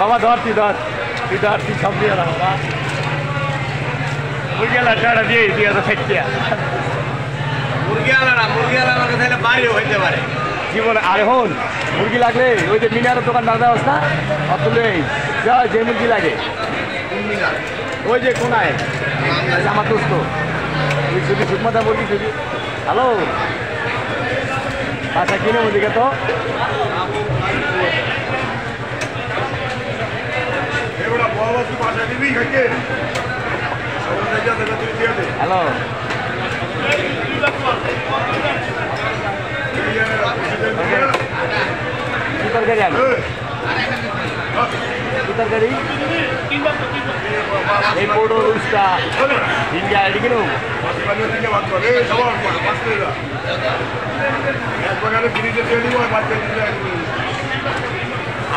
বাবা ধর ধর তুই ধর সব দিয়ে বাবা মুরগি লাটাটা দিয়ে দিয়ে তো ফেটিয়া মুরগি আলা না মুরগি আমার কাছে বাইরে হইতে পারে জীবনে আরে হন মুরগি লাগলে ওই যে মিনারের দোকান না দেওয়া না অতুলে যা যে মুরগি লাগে ওই যে কোনায় আচ্ছা, আমার দোস্ত যদি সুকমাতা মুরগি যদি হ্যালো আচ্ছা কিনে ওদিকে তো? হ্যালো কি তরকারি আনো এই পোড়ো রুসটা ইন্ডিয়া এটি কিনো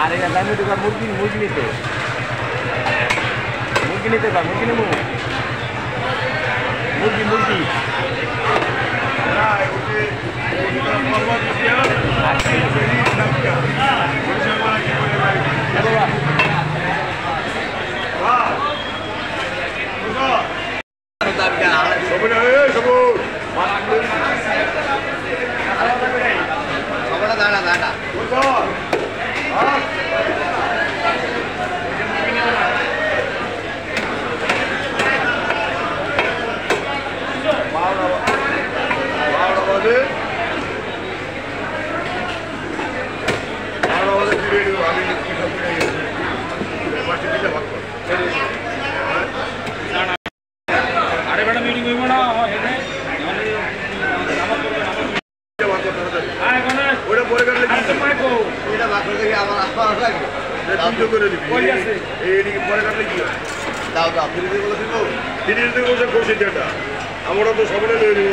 আরে আমি তো মুরগি মুরগি নিতে মুরগি নিতে পার মুরগি নেব মুরগি মুরগি হ্যাঁ আরে মিটিং হইব না ওটা পরে কাটলে এটা আমার করে দিবি? এইদিকে পরে কাটলে কি হয়? দাও দাও। ফিরে দিয়ে বলে দিব। তিরিশ দিন বসে করছি যেটা। আমরা তো সবাই লয়ে নিব।